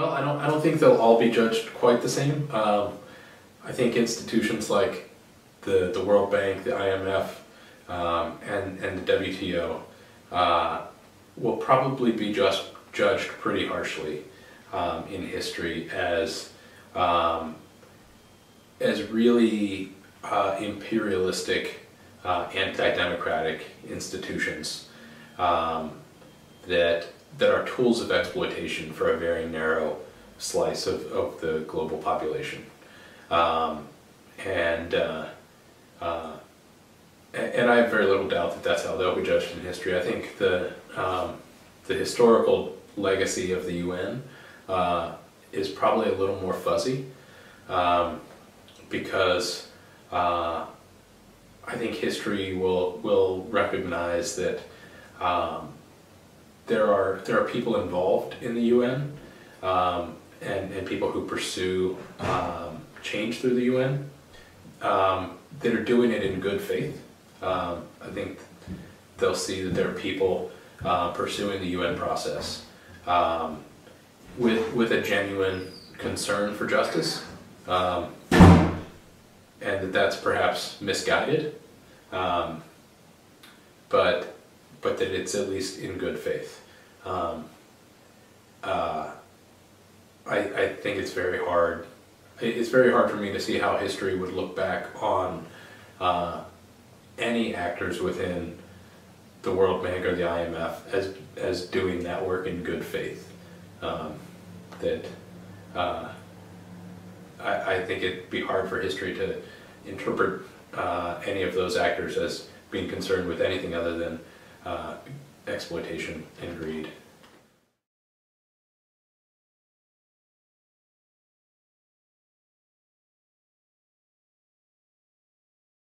don't, I don't think they'll all be judged quite the same. Um, I think institutions like the, the World Bank, the IMF, um, and, and the WTO uh, will probably be just judged pretty harshly um, in history as um, as really uh, imperialistic, uh, anti-democratic institutions um, that that are tools of exploitation for a very narrow slice of, of the global population. Um, and, uh, uh, and I have very little doubt that that's how they'll be judged in history. I think the, um, the historical legacy of the UN uh, is probably a little more fuzzy um, because uh, I think history will, will recognize that um, there are there are people involved in the UN um, and and people who pursue um, change through the UN um, that are doing it in good faith. Um, I think they'll see that there are people uh, pursuing the UN process um, with with a genuine concern for justice, um, and that that's perhaps misguided, but but that it's at least in good faith. Um, uh, I, I think it's very hard. It's very hard for me to see how history would look back on uh, any actors within the World Bank or the IMF as as doing that work in good faith. Um, that uh, I, I think it'd be hard for history to interpret uh, any of those actors as being concerned with anything other than uh, exploitation and greed.